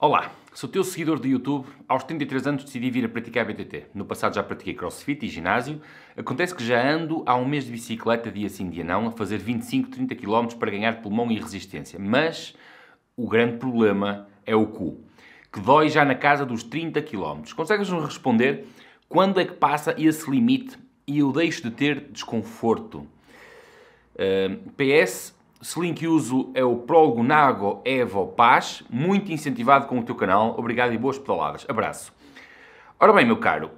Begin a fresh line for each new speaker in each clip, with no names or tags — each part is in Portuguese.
Olá, sou teu seguidor de YouTube. Aos 33 anos decidi vir a praticar BTT. No passado já pratiquei crossfit e ginásio. Acontece que já ando há um mês de bicicleta, dia sim, dia não, a fazer 25, 30 km para ganhar pulmão e resistência. Mas o grande problema é o cu, que dói já na casa dos 30 km. Consegues-nos responder quando é que passa esse limite e eu deixo de ter desconforto? Uh, PS, Selim que uso é o prólogo Nago Evo Paz, muito incentivado com o teu canal. Obrigado e boas pedaladas. Abraço. Ora bem, meu caro,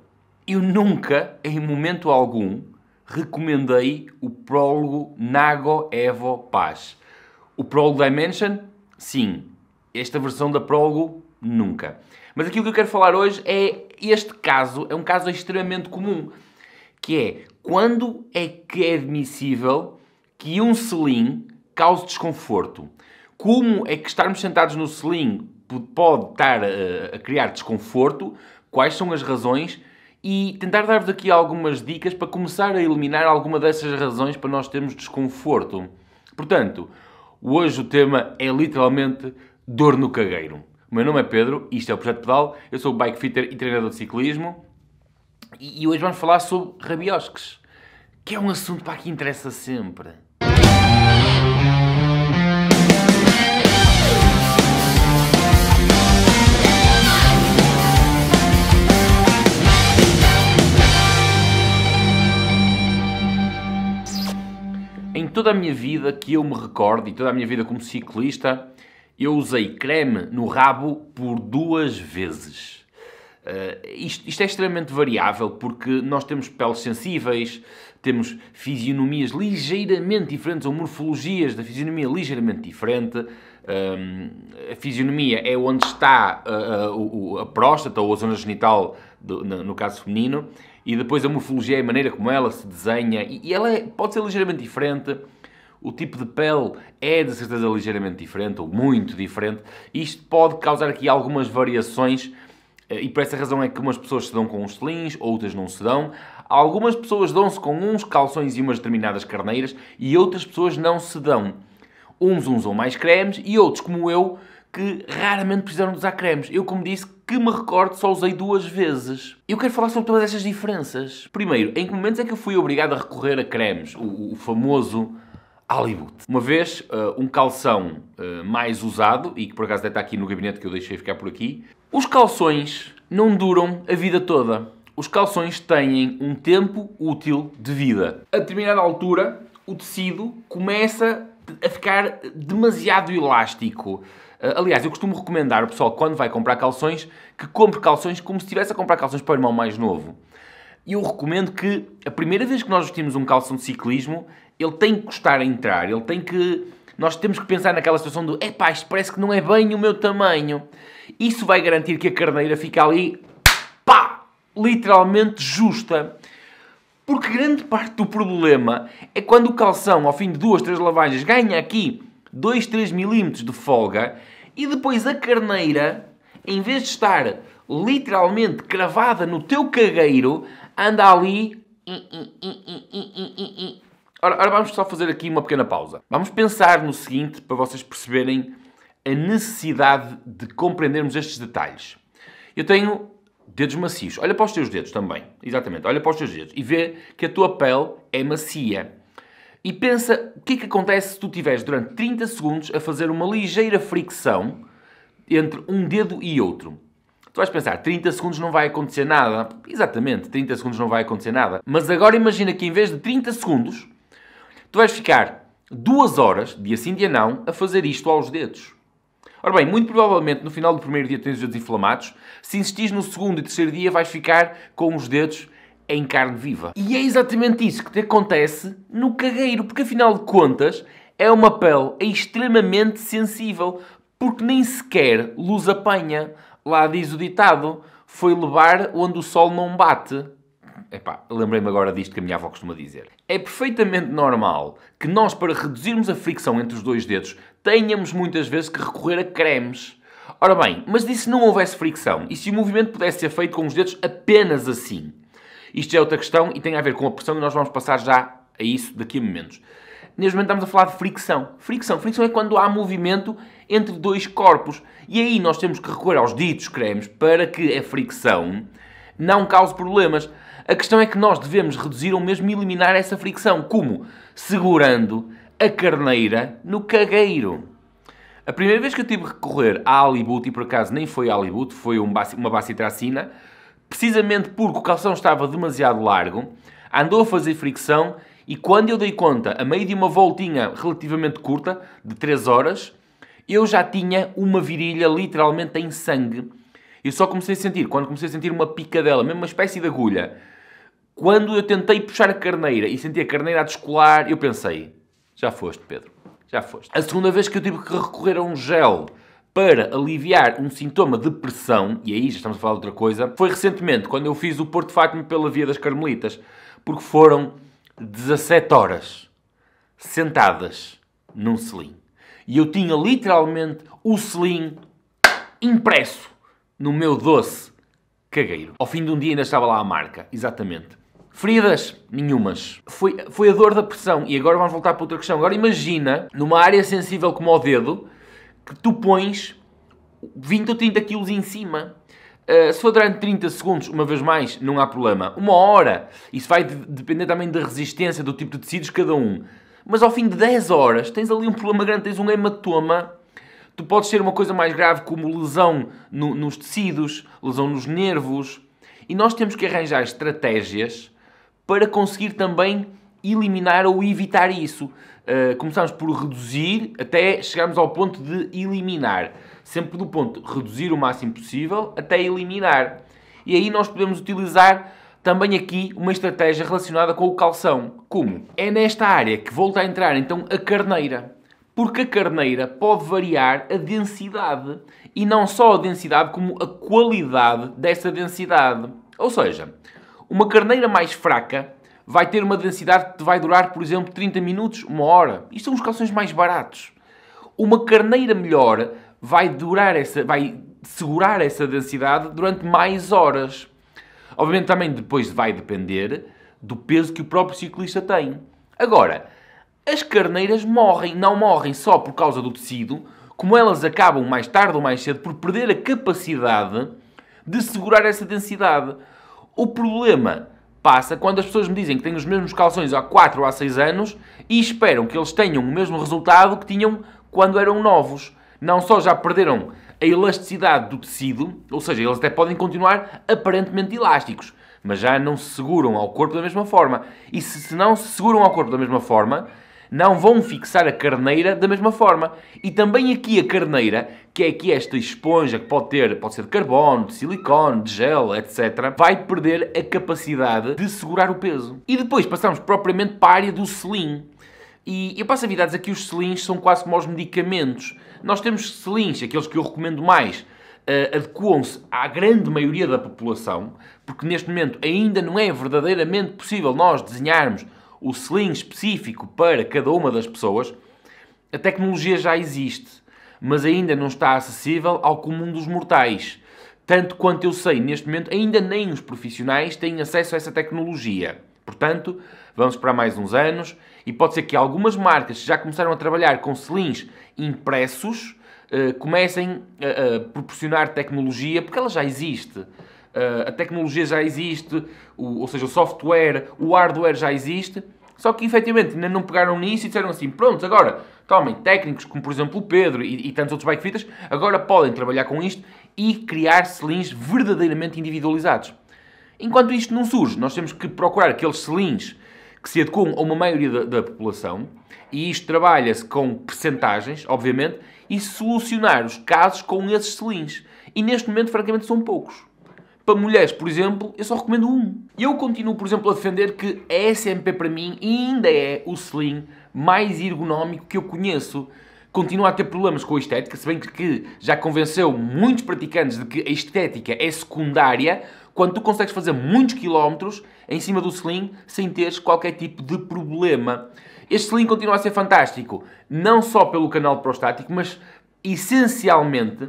eu nunca, em momento algum, recomendei o prólogo Nago Evo Paz. O prólogo Dimension, sim. Esta versão da prólogo, nunca. Mas aquilo que eu quero falar hoje é este caso, é um caso extremamente comum, que é quando é que é admissível que um selim cause desconforto. Como é que estarmos sentados no selim pode estar a, a criar desconforto? Quais são as razões? E tentar dar-vos aqui algumas dicas para começar a eliminar alguma dessas razões para nós termos desconforto. Portanto, hoje o tema é literalmente dor no cagueiro. O meu nome é Pedro, isto é o Projeto Pedal, eu sou bike fitter e treinador de ciclismo e hoje vamos falar sobre rabiosques, que é um assunto para que interessa sempre. Toda a minha vida que eu me recordo, e toda a minha vida como ciclista, eu usei creme no rabo por duas vezes. Uh, isto, isto, é extremamente variável porque nós temos peles sensíveis, temos fisionomias ligeiramente diferentes, ou morfologias da fisionomia ligeiramente diferente. Um, a fisionomia é onde está a, a, a próstata ou a zona genital, do, no, no caso feminino, e depois a morfologia é a maneira como ela se desenha, e, e ela é, pode ser ligeiramente diferente. O tipo de pele é de certeza ligeiramente diferente, ou muito diferente. Isto pode causar aqui algumas variações, eh, e por essa razão é que umas pessoas se dão com uns selins, outras não se dão. Algumas pessoas dão-se com uns calções e umas determinadas carneiras, e outras pessoas não se dão. Uns usam mais cremes, e outros, como eu, que raramente precisaram de usar cremes. Eu, como disse, que me recordo, só usei duas vezes. Eu quero falar sobre todas estas diferenças. Primeiro, em que momentos é que eu fui obrigado a recorrer a cremes? O, o famoso Hollywood. Uma vez, uh, um calção uh, mais usado, e que por acaso deve estar aqui no gabinete que eu deixei ficar por aqui. Os calções não duram a vida toda. Os calções têm um tempo útil de vida. A determinada altura, o tecido começa a ficar demasiado elástico. Uh, aliás, eu costumo recomendar ao pessoal, quando vai comprar calções, que compre calções como se estivesse a comprar calções para o irmão mais novo. E eu recomendo que a primeira vez que nós vestimos um calção de ciclismo, ele tem que custar a entrar, ele tem que... Nós temos que pensar naquela situação do epá, isto parece que não é bem o meu tamanho. Isso vai garantir que a carneira fica ali, pá, literalmente justa. Porque grande parte do problema é quando o calção, ao fim de duas, três lavagens, ganha aqui 2, 3 milímetros de folga e depois a carneira, em vez de estar literalmente cravada no teu cagueiro, anda ali. Ora, ora, vamos só fazer aqui uma pequena pausa. Vamos pensar no seguinte para vocês perceberem a necessidade de compreendermos estes detalhes. Eu tenho dedos macios. Olha para os teus dedos também. Exatamente. Olha para os teus dedos e vê que a tua pele é macia. E pensa o que é que acontece se tu estiveres durante 30 segundos a fazer uma ligeira fricção entre um dedo e outro. Tu vais pensar, 30 segundos não vai acontecer nada. Exatamente, 30 segundos não vai acontecer nada. Mas agora imagina que em vez de 30 segundos, tu vais ficar duas horas, dia sim, dia não, a fazer isto aos dedos. Ora bem, muito provavelmente no final do primeiro dia tens os dedos inflamados. Se insistis no segundo e terceiro dia, vais ficar com os dedos em carne viva. E é exatamente isso que te acontece no cagueiro, porque afinal de contas é uma pele extremamente sensível, porque nem sequer luz apanha. Lá diz o ditado: foi levar onde o sol não bate. Epá, lembrei-me agora disto que a minha avó costuma dizer. É perfeitamente normal que nós, para reduzirmos a fricção entre os dois dedos, tenhamos muitas vezes que recorrer a cremes. Ora bem, mas e se não houvesse fricção? E se o movimento pudesse ser feito com os dedos apenas assim? Isto é outra questão e tem a ver com a pressão e nós vamos passar já a isso daqui a momentos. Neste momento estamos a falar de fricção. Fricção. Fricção é quando há movimento entre dois corpos. E aí nós temos que recorrer aos ditos cremes para que a fricção não cause problemas. A questão é que nós devemos reduzir ou mesmo eliminar essa fricção. Como? Segurando a carneira no cagueiro. A primeira vez que eu tive que recorrer à Alibut, e por acaso nem foi Alibut, foi uma bacitracina, precisamente porque o calção estava demasiado largo, andou a fazer fricção e quando eu dei conta, a meio de uma voltinha relativamente curta, de 3 horas, eu já tinha uma virilha literalmente em sangue. Eu só comecei a sentir, quando comecei a sentir uma picadela, mesmo uma espécie de agulha, quando eu tentei puxar a carneira e senti a carneira a descolar, eu pensei, já foste, Pedro, já foste. A segunda vez que eu tive que recorrer a um gel para aliviar um sintoma de pressão, e aí já estamos a falar de outra coisa, foi recentemente, quando eu fiz o Porto Fátima pela Via das Carmelitas, porque foram 17 horas sentadas num selim. E eu tinha literalmente o selim impresso no meu doce cagueiro. Ao fim de um dia ainda estava lá a marca, exatamente. Feridas? Nenhumas. Foi, foi a dor da pressão. E agora vamos voltar para outra questão. Agora imagina, numa área sensível como o dedo, que tu pões 20 ou 30 quilos em cima. Uh, se for durante 30 segundos, uma vez mais, não há problema. Uma hora, isso vai de depender também da resistência, do tipo de tecidos cada um. Mas ao fim de 10 horas, tens ali um problema grande, tens um hematoma Tu podes ter uma coisa mais grave como lesão no, nos tecidos, lesão nos nervos. E nós temos que arranjar estratégias para conseguir também eliminar ou evitar isso. Uh, começamos por reduzir até chegarmos ao ponto de eliminar. Sempre do ponto reduzir o máximo possível até eliminar. E aí nós podemos utilizar também aqui uma estratégia relacionada com o calção. Como? É nesta área que volta a entrar então a carneira porque a carneira pode variar a densidade e não só a densidade, como a qualidade dessa densidade. Ou seja, uma carneira mais fraca vai ter uma densidade que vai durar, por exemplo, 30 minutos, uma hora. Isto são os calções mais baratos. Uma carneira melhor vai durar essa, vai segurar essa densidade durante mais horas. Obviamente também depois vai depender do peso que o próprio ciclista tem. Agora, as carneiras morrem, não morrem só por causa do tecido, como elas acabam mais tarde ou mais cedo por perder a capacidade de segurar essa densidade. O problema passa quando as pessoas me dizem que têm os mesmos calções há 4 ou há 6 anos e esperam que eles tenham o mesmo resultado que tinham quando eram novos. Não só já perderam a elasticidade do tecido, ou seja, eles até podem continuar aparentemente elásticos, mas já não se seguram ao corpo da mesma forma. E se não se seguram ao corpo da mesma forma, não vão fixar a carneira da mesma forma. E também aqui a carneira, que é aqui esta esponja que pode ter, pode ser de carbono, de silicone, de gel, etc., vai perder a capacidade de segurar o peso. E depois passamos propriamente para a área do selim. E eu passo a vida a dizer que os selins são quase como os medicamentos. Nós temos selins, aqueles que eu recomendo mais, uh, adequam-se à grande maioria da população, porque neste momento ainda não é verdadeiramente possível nós desenharmos o sling específico para cada uma das pessoas, a tecnologia já existe, mas ainda não está acessível ao comum dos mortais. Tanto quanto eu sei, neste momento, ainda nem os profissionais têm acesso a essa tecnologia. Portanto, vamos para mais uns anos e pode ser que algumas marcas que já começaram a trabalhar com selins impressos uh, comecem a, a proporcionar tecnologia, porque ela já existe. Uh, a tecnologia já existe, o, ou seja, o software, o hardware já existe, só que efetivamente ainda não pegaram nisso e disseram assim: pronto, agora tomem técnicos como por exemplo o Pedro e, e tantos outros bike fitters, agora podem trabalhar com isto e criar selins verdadeiramente individualizados. Enquanto isto não surge, nós temos que procurar aqueles selins que se adequam a uma maioria da, da população e isto trabalha-se com percentagens, obviamente, e solucionar os casos com esses selins. E neste momento, francamente, são poucos. Para mulheres, por exemplo, eu só recomendo um. Eu continuo, por exemplo, a defender que a SMP para mim ainda é o slim mais ergonómico que eu conheço. Continua a ter problemas com a estética, se bem que já convenceu muitos praticantes de que a estética é secundária, quando tu consegues fazer muitos quilómetros em cima do slim sem teres qualquer tipo de problema. Este slim continua a ser fantástico, não só pelo canal prostático, mas essencialmente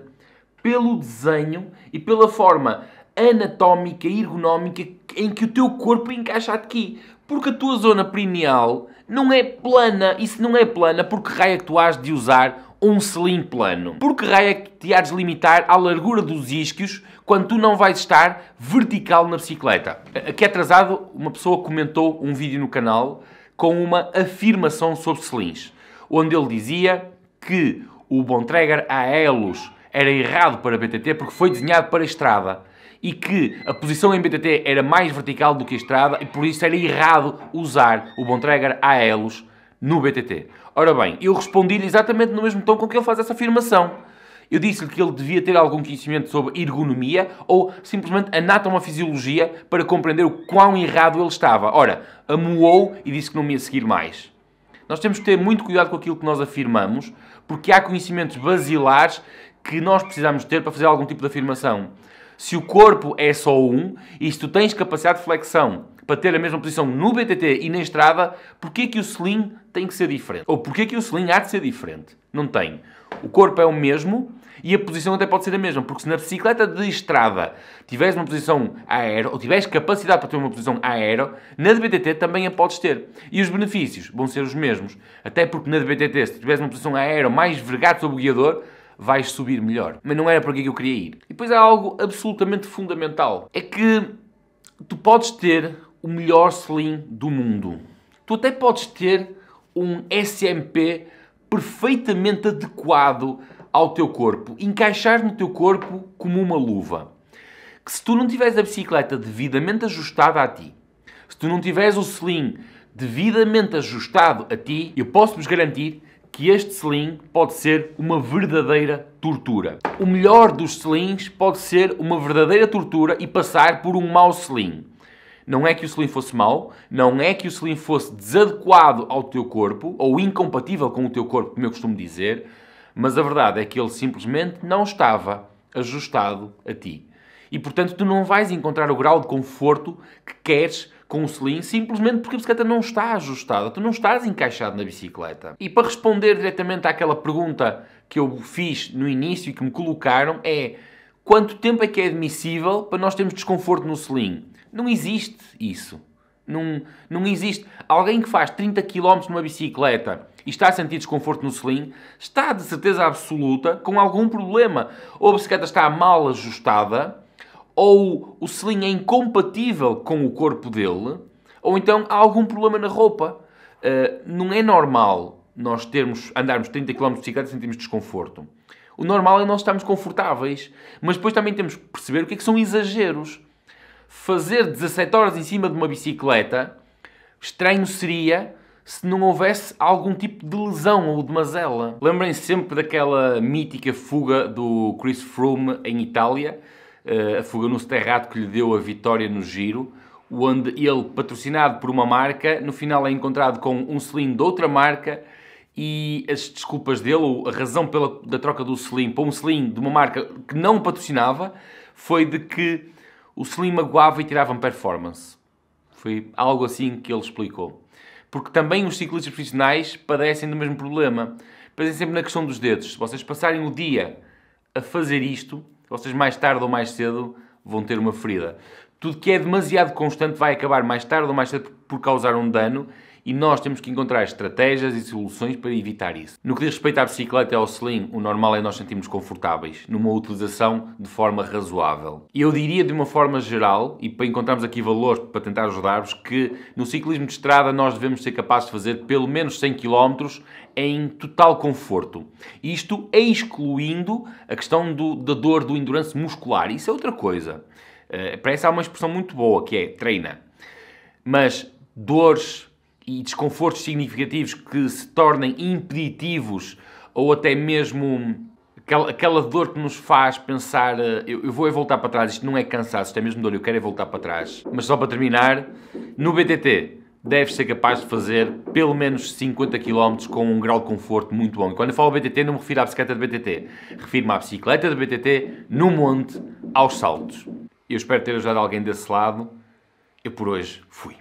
pelo desenho e pela forma anatómica e ergonómica em que o teu corpo encaixa aqui. Porque a tua zona perineal não é plana. E se não é plana, por que raio é que tu has de usar um selim plano? Por que raio é que te has de limitar à largura dos isquios quando tu não vais estar vertical na bicicleta? Aqui atrasado, uma pessoa comentou um vídeo no canal com uma afirmação sobre selins, onde ele dizia que o Bontrager Aelos era errado para BTT porque foi desenhado para estrada e que a posição em BTT era mais vertical do que a estrada e por isso era errado usar o Bontrager Aelos no BTT. Ora bem, eu respondi-lhe exatamente no mesmo tom com que ele faz essa afirmação. Eu disse-lhe que ele devia ter algum conhecimento sobre ergonomia ou simplesmente anatomofisiologia para compreender o quão errado ele estava. Ora, amuou e disse que não me ia seguir mais. Nós temos que ter muito cuidado com aquilo que nós afirmamos, porque há conhecimentos basilares que nós precisamos ter para fazer algum tipo de afirmação. Se o corpo é só um e se tu tens capacidade de flexão para ter a mesma posição no BTT e na estrada, porquê que o sling tem que ser diferente? Ou porquê que o sling há de ser diferente? Não tem. O corpo é o mesmo e a posição até pode ser a mesma, porque se na bicicleta de estrada tiveres uma posição aero, ou tiveres capacidade para ter uma posição aero, na de BTT também a podes ter. E os benefícios vão ser os mesmos. Até porque na de BTT, se tiveres uma posição aero mais vergado sobre o guiador, vais subir melhor. Mas não era para que eu queria ir. E depois há algo absolutamente fundamental. É que tu podes ter o melhor sling do mundo. Tu até podes ter um SMP perfeitamente adequado ao teu corpo, encaixar no teu corpo como uma luva. Que se tu não tiveres a bicicleta devidamente ajustada a ti, se tu não tiveres o sling devidamente ajustado a ti, eu posso-vos garantir que este selim pode ser uma verdadeira tortura. O melhor dos selins pode ser uma verdadeira tortura e passar por um mau selim. Não é que o selim fosse mau, não é que o selim fosse desadequado ao teu corpo ou incompatível com o teu corpo, como eu costumo dizer, mas a verdade é que ele simplesmente não estava ajustado a ti. E portanto tu não vais encontrar o grau de conforto que queres com o selim simplesmente porque a bicicleta não está ajustada, tu não estás encaixado na bicicleta. E para responder diretamente àquela pergunta que eu fiz no início e que me colocaram é quanto tempo é que é admissível para nós termos desconforto no selim? Não existe isso. Não, não existe. Alguém que faz 30 km numa bicicleta e está a sentir desconforto no selim, está de certeza absoluta com algum problema. Ou a bicicleta está mal ajustada, ou o selim é incompatível com o corpo dele, ou então há algum problema na roupa. Uh, não é normal nós termos, andarmos 30 km de bicicleta e sentirmos desconforto. O normal é nós estarmos confortáveis, mas depois também temos que perceber o que é que são exageros. Fazer 17 horas em cima de uma bicicleta, estranho seria se não houvesse algum tipo de lesão ou de mazela. Lembrem-se sempre daquela mítica fuga do Chris Froome em Itália, eh, a fuga no Sterrato que lhe deu a vitória no Giro, onde ele, patrocinado por uma marca, no final é encontrado com um selim de outra marca e as desculpas dele, ou a razão pela, da troca do selim para um selim de uma marca que não patrocinava, foi de que o selim magoava e tirava performance. Foi algo assim que ele explicou. Porque também os ciclistas profissionais padecem do mesmo problema. Padecem sempre na questão dos dedos. Se vocês passarem o dia a fazer isto, vocês mais tarde ou mais cedo vão ter uma ferida. Tudo que é demasiado constante vai acabar mais tarde ou mais cedo por causar um dano e nós temos que encontrar estratégias e soluções para evitar isso. No que diz respeito à bicicleta e ao selim, o normal é nós sentirmos confortáveis numa utilização de forma razoável. Eu diria de uma forma geral, e para encontrarmos aqui valor para tentar ajudar-vos, que no ciclismo de estrada nós devemos ser capazes de fazer pelo menos 100 km em total conforto. Isto é excluindo a questão do, da dor do endurance muscular. Isso é outra coisa. Uh, parece há uma expressão muito boa que é treina. Mas dores e desconfortos significativos que se tornem impeditivos ou até mesmo aquela, dor que nos faz pensar eh, eu vou é voltar para trás, isto não é cansaço, isto é mesmo dor, eu quero é voltar para trás. Mas só para terminar, no BTT deves ser capaz de fazer pelo menos 50 km com um grau de conforto muito bom. E quando eu falo BTT, não me refiro à bicicleta de BTT. Refiro-me à bicicleta de BTT no monte, aos saltos. Eu espero ter ajudado alguém desse lado. Eu por hoje fui.